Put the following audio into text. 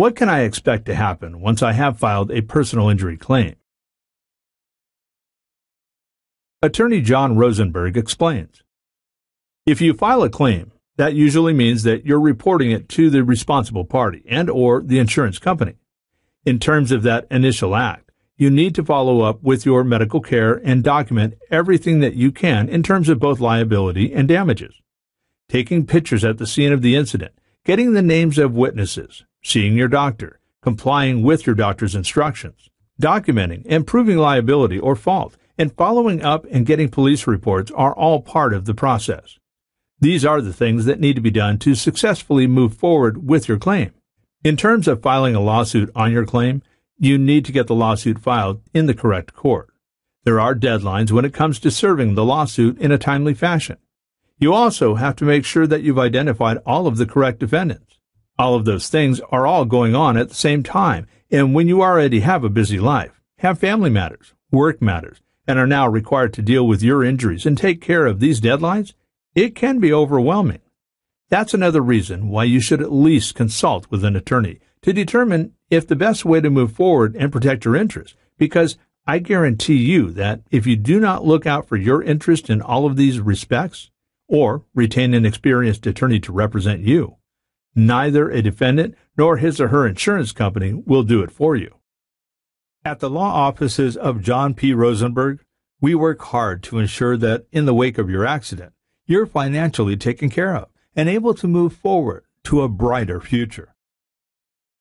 What can I expect to happen once I have filed a personal injury claim? Attorney John Rosenberg explains. If you file a claim, that usually means that you're reporting it to the responsible party and or the insurance company. In terms of that initial act, you need to follow up with your medical care and document everything that you can in terms of both liability and damages. Taking pictures at the scene of the incident, getting the names of witnesses, seeing your doctor, complying with your doctor's instructions, documenting and proving liability or fault, and following up and getting police reports are all part of the process. These are the things that need to be done to successfully move forward with your claim. In terms of filing a lawsuit on your claim, you need to get the lawsuit filed in the correct court. There are deadlines when it comes to serving the lawsuit in a timely fashion. You also have to make sure that you've identified all of the correct defendants. All of those things are all going on at the same time, and when you already have a busy life, have family matters, work matters, and are now required to deal with your injuries and take care of these deadlines, it can be overwhelming. That's another reason why you should at least consult with an attorney to determine if the best way to move forward and protect your interests, because I guarantee you that if you do not look out for your interest in all of these respects, or retain an experienced attorney to represent you, neither a defendant nor his or her insurance company will do it for you. At the law offices of John P. Rosenberg, we work hard to ensure that in the wake of your accident, you're financially taken care of and able to move forward to a brighter future.